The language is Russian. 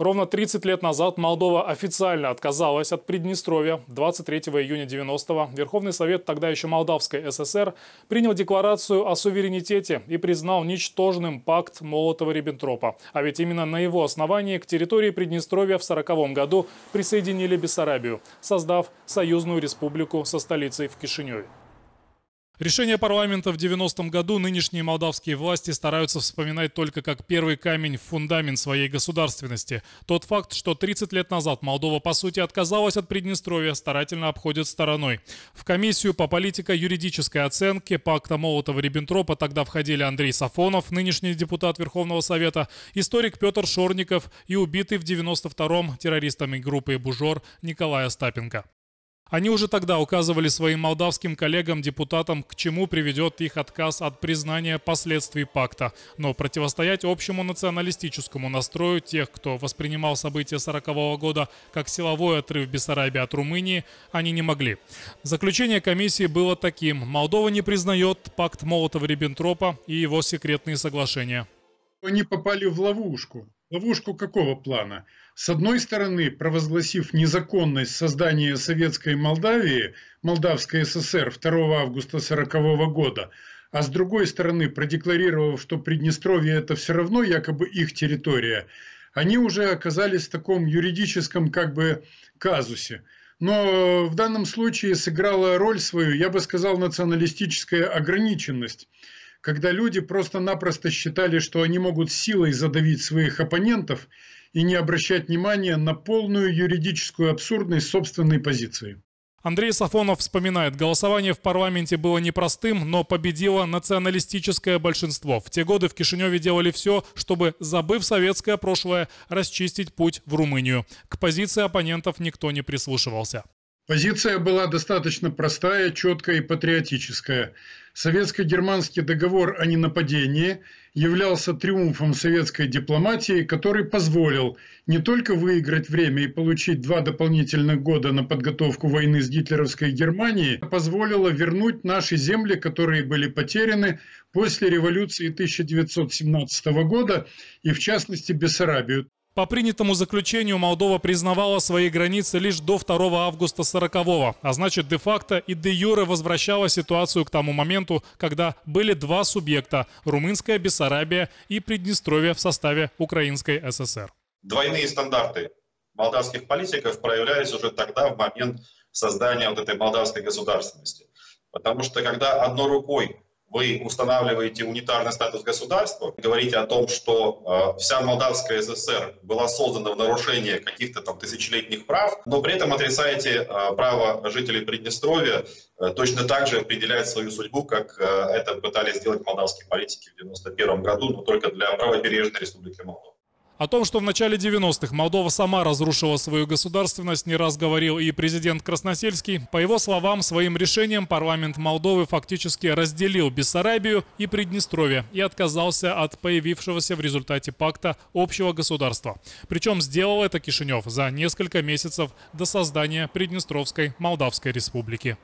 Ровно 30 лет назад Молдова официально отказалась от Приднестровья. 23 июня 90-го Верховный Совет тогда еще Молдавской ССР принял декларацию о суверенитете и признал ничтожным пакт Молотова-Риббентропа. А ведь именно на его основании к территории Приднестровья в 1940 году присоединили Бессарабию, создав союзную республику со столицей в Кишиневе. Решение парламента в 90-м году нынешние молдавские власти стараются вспоминать только как первый камень в фундамент своей государственности. Тот факт, что 30 лет назад Молдова по сути отказалась от Приднестровья, старательно обходят стороной. В комиссию по политико-юридической оценке пакта Молотова-Риббентропа тогда входили Андрей Сафонов, нынешний депутат Верховного Совета, историк Петр Шорников и убитый в 92-м террористами группы «Бужор» Николай Остапенко. Они уже тогда указывали своим молдавским коллегам-депутатам, к чему приведет их отказ от признания последствий пакта. Но противостоять общему националистическому настрою тех, кто воспринимал события 40-го года как силовой отрыв Бессарабии от Румынии, они не могли. Заключение комиссии было таким. Молдова не признает пакт Молотова-Риббентропа и его секретные соглашения. Они попали в ловушку. Ловушку какого плана? С одной стороны, провозгласив незаконность создания Советской Молдавии, Молдавской ССР 2 августа 1940 года, а с другой стороны, продекларировав, что Приднестровье это все равно якобы их территория, они уже оказались в таком юридическом как бы казусе. Но в данном случае сыграла роль свою, я бы сказал, националистическая ограниченность когда люди просто-напросто считали, что они могут силой задавить своих оппонентов и не обращать внимания на полную юридическую абсурдность собственной позиции. Андрей Сафонов вспоминает, голосование в парламенте было непростым, но победило националистическое большинство. В те годы в Кишиневе делали все, чтобы, забыв советское прошлое, расчистить путь в Румынию. К позиции оппонентов никто не прислушивался. Позиция была достаточно простая, четкая и патриотическая. Советско-германский договор о ненападении являлся триумфом советской дипломатии, который позволил не только выиграть время и получить два дополнительных года на подготовку войны с гитлеровской Германией, а позволило вернуть наши земли, которые были потеряны после революции 1917 года и в частности Бессарабию. По принятому заключению Молдова признавала свои границы лишь до 2 августа 40-го, а значит де-факто и де-юре возвращала ситуацию к тому моменту, когда были два субъекта – Румынская Бессарабия и Приднестровье в составе Украинской ССР. Двойные стандарты молдавских политиков проявлялись уже тогда, в момент создания вот этой молдавской государственности. Потому что когда одной рукой вы устанавливаете унитарный статус государства, говорите о том, что э, вся Молдавская ССР была создана в нарушение каких-то там тысячелетних прав, но при этом отрицаете э, право жителей Приднестровья э, точно так же определять свою судьбу, как э, это пытались сделать молдавские политики в 1991 году, но только для правобережной республики Молдова. О том, что в начале 90-х Молдова сама разрушила свою государственность, не раз говорил и президент Красносельский. По его словам, своим решением парламент Молдовы фактически разделил Бессарабию и Приднестровье и отказался от появившегося в результате пакта общего государства. Причем сделал это Кишинев за несколько месяцев до создания Приднестровской Молдавской республики.